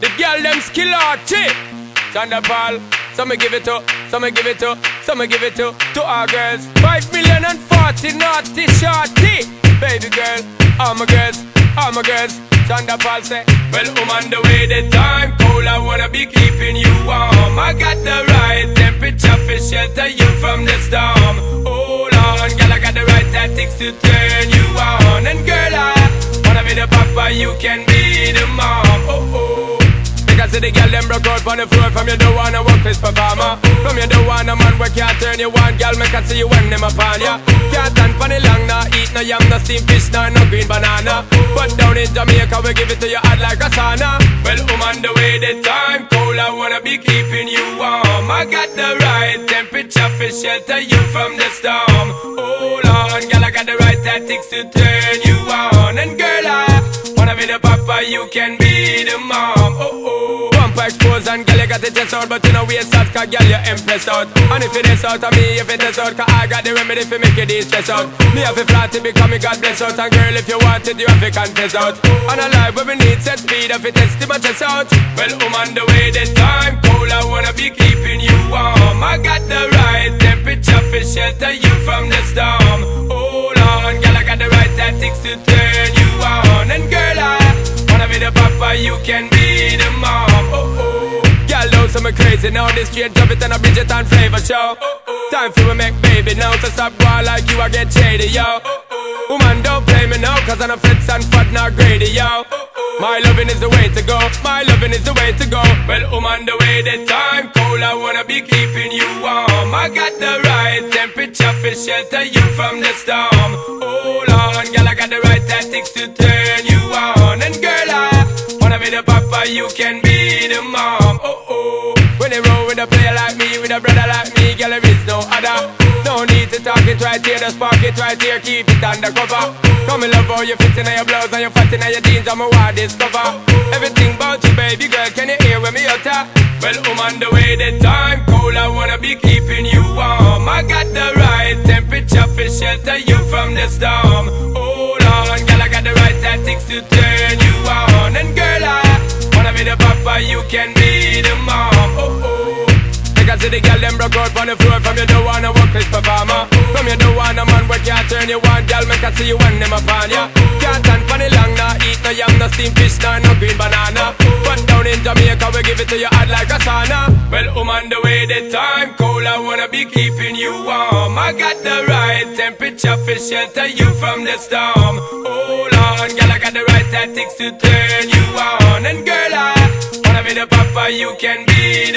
The girl them skill arty. Sean da eh? Paul. Some me give it to, some me give it to, some me give it to, to our girls. Five million and forty naughty shorty. Baby girl, all my girls, all my girls. Sean da Paul say, Well, I'm on the way, the time cold. I wanna be keeping you warm. I got the right temperature for shelter you from the storm. Hold on, girl, I got the right tactics to turn you on. And girl, I wanna be the papa, you can be the mom. Oh. Because the girl them broke out on the floor. From you don't wanna work this performer From you don't want a man where can't turn you on. Girl, make I see you when them upon ya. Can't stand for the long, nah Eat no yam, no steamed fish, nah, no green banana. But down in Jamaica, we give it to you hot like a sauna. Well, I'm the way, the time cold I wanna be keeping you warm. I got the right temperature for shelter you from the storm. Hold on, girl, I got the right tactics to turn you on. And girl, I wanna be the papa, you can be the mom And girl, you got the chest out But you know waist out, cause girl, you impressed out. And if it is out of me, if it is out Cause I got the remedy for make you de-stress out. Me have to flat to become me God bless out. And girl, if you want it, you have to confess out. And a life where we need set speed If it test my chest out. Well, I'm on the way, the time cold I wanna be keeping you warm. I got the right temperature for shelter you from the storm. Hold on, girl, I got the right tactics to turn you on. And girl, I wanna be the papa, you can be the mom Know some crazy. Now This straight drop it and a Bridget and flavor show. Time for we make baby now So stop going like you, I get shady, yo. Woman, don't play me now Cause I'm a fits and fat, not greedy, yo. My loving is the way to go My loving is the way to go. Well, on the way, the time cold I wanna be keeping you warm. I got the right temperature for shelter you from the storm. Hold on, girl, I got the right tactics to turn you on. And girl, I wanna be the papa, you can it right here, just spark it right here Keep it undercover. Come in love how you fit in your blouse And you fat in your jeans, I'm a wild discover. Everything about you, baby girl, can you hear when me utter? Well, I'm on the way, the time cold I wanna be keeping you warm. I got the right temperature for shelter you from the storm. Hold on, girl, I got the right tactics to turn you on. And girl, I wanna be the papa, you can be the mom Because the girl them broke out on the floor From you don't wanna work this performer From you don't want a man where can't turn you on Girl, make I see you when them upon ya. Can't stand for the long, nah Eat no yam, no steamed fish, nah, no green banana. But down in Jamaica, we give it to you hot like a sauna. Well, I'm on the way, the time cold I wanna be keeping you warm. I got the right temperature for shelter you from the storm. Hold on, girl, I got the right tactics to turn you on. And girl, I wanna be the papa, you can be